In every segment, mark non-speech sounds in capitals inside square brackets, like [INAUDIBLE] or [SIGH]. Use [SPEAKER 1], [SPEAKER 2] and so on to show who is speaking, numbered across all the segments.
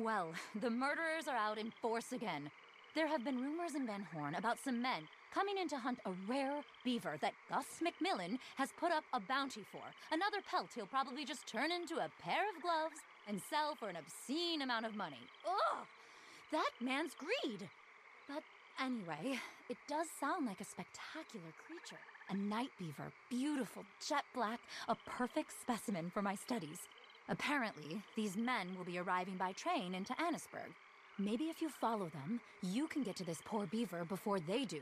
[SPEAKER 1] Well, [LAUGHS] the murderers are out in force again. There have been rumors in Van Horn about some men coming in to hunt a rare beaver that Gus Macmillan has put up a bounty for. Another pelt he'll probably just turn into a pair of gloves and sell for an obscene amount of money. Ugh! That man's greed! But anyway, it does sound like a spectacular creature. A night beaver, beautiful, jet black, a perfect specimen for my studies. Apparently, these men will be arriving by train into Annesburg. Maybe if you follow them, you can get to this poor beaver before they do.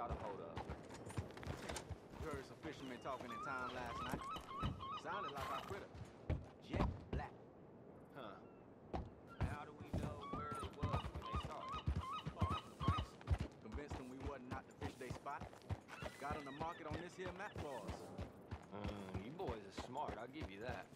[SPEAKER 2] Got a hold of?
[SPEAKER 3] Heard some fishermen talking in town last night. Sounded like our critter. Jet black.
[SPEAKER 2] Huh. How do we know where they was when they saw it?
[SPEAKER 3] Convinced them we wasn't not the fish they spotted. Got on the market on this here map for us.
[SPEAKER 2] Mm, you boys are smart, I'll give you that.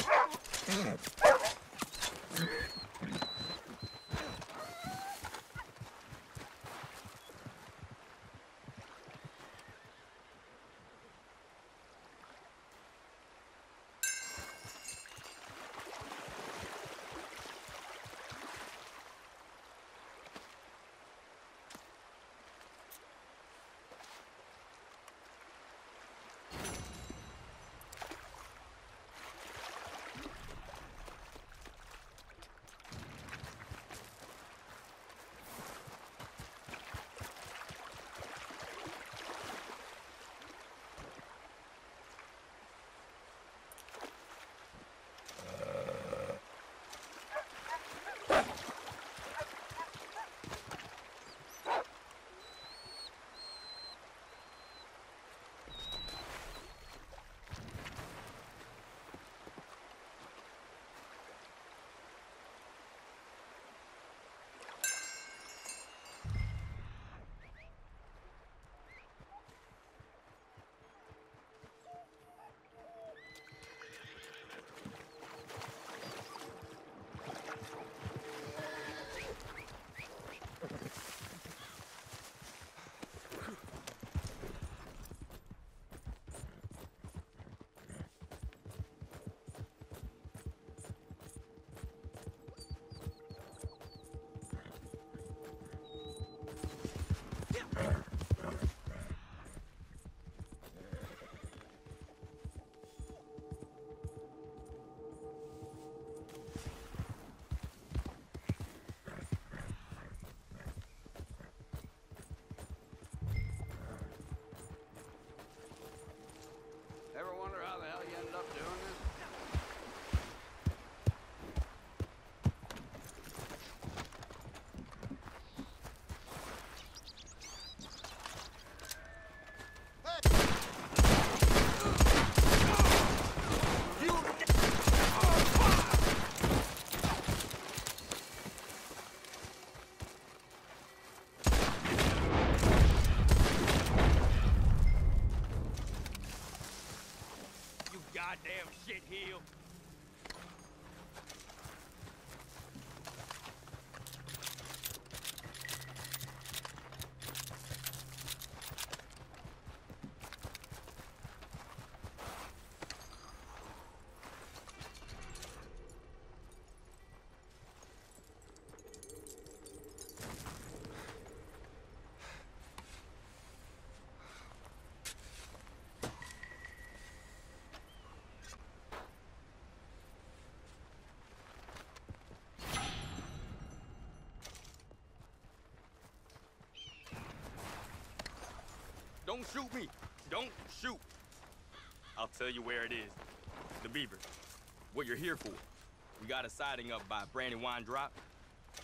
[SPEAKER 2] Oh, my God. Don't shoot me. Don't shoot. I'll tell you where it is. The Beaver. What you're here for. We got a siding up by Brandywine Drop.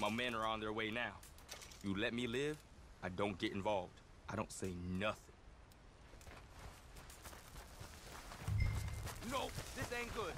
[SPEAKER 2] My men are on their way now. You let me live, I don't get involved. I don't say nothing.
[SPEAKER 3] No, this ain't good.